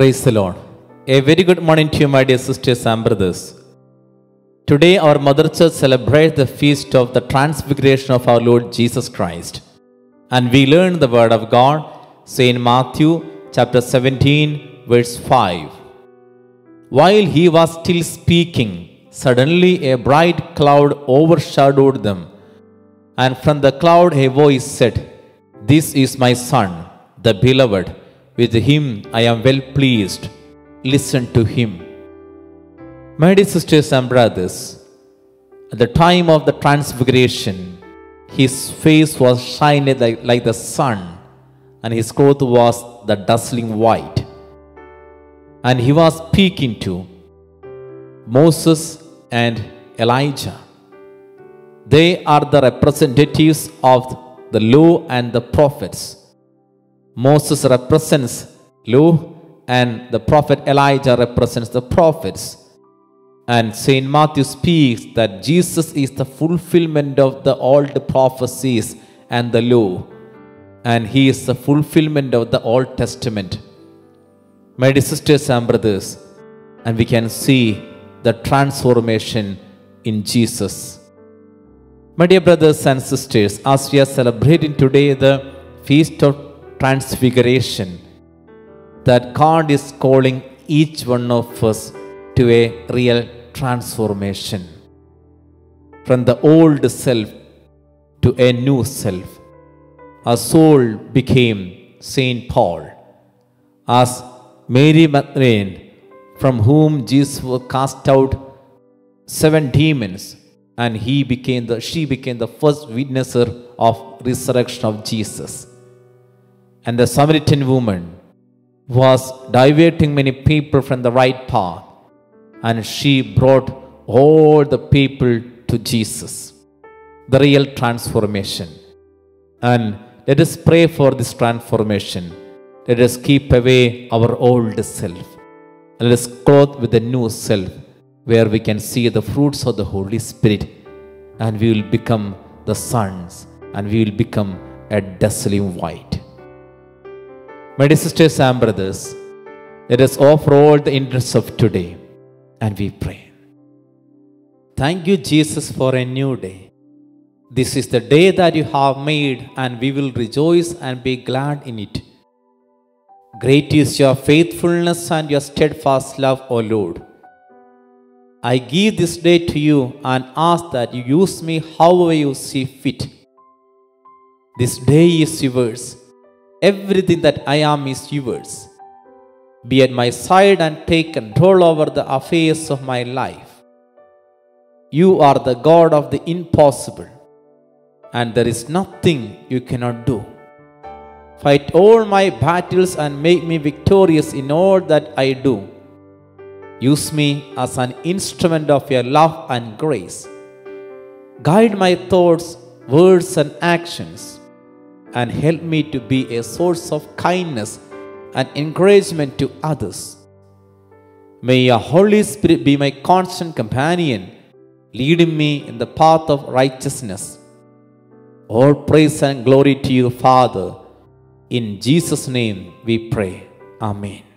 Praise the Lord. A very good morning to you, my dear sisters and brothers. Today, our Mother Church celebrates the feast of the Transfiguration of our Lord Jesus Christ. And we learn the Word of God, in Matthew chapter 17, verse 5. While he was still speaking, suddenly a bright cloud overshadowed them. And from the cloud a voice said, This is my Son, the Beloved. With him I am well pleased. Listen to him. My dear sisters and brothers, at the time of the transfiguration, his face was shining like, like the sun, and his cloth was the dazzling white. And he was speaking to Moses and Elijah. They are the representatives of the law and the prophets. Moses represents law, and the prophet Elijah represents the prophets. And Saint Matthew speaks that Jesus is the fulfillment of the old prophecies and the law, and he is the fulfillment of the Old Testament. My dear sisters and brothers, and we can see the transformation in Jesus. My dear brothers and sisters, as we are celebrating today the Feast of Transfiguration, that God is calling each one of us to a real transformation from the old self to a new self. Our Saul became Saint Paul, as Mary Magdalene, from whom Jesus cast out seven demons, and he became the she became the first witnesser of resurrection of Jesus. And the Samaritan woman was diverting many people from the right path, and she brought all the people to Jesus. The real transformation. And let us pray for this transformation. Let us keep away our old self. Let us clothe with the new self, where we can see the fruits of the Holy Spirit, and we will become the sons, and we will become a dazzling white. My dear sisters and brothers, let us offer all the interests of today, and we pray. Thank you, Jesus, for a new day. This is the day that you have made, and we will rejoice and be glad in it. Great is your faithfulness and your steadfast love, O Lord. I give this day to you and ask that you use me however you see fit. This day is yours. Everything that I am is yours. Be at my side and take control over the affairs of my life. You are the God of the impossible, and there is nothing you cannot do. Fight all my battles and make me victorious in all that I do. Use me as an instrument of your love and grace. Guide my thoughts, words, and actions, and help me to be a source of kindness and encouragement to others. May your Holy Spirit be my constant companion, leading me in the path of righteousness. All praise and glory to you, Father. In Jesus' name we pray. Amen.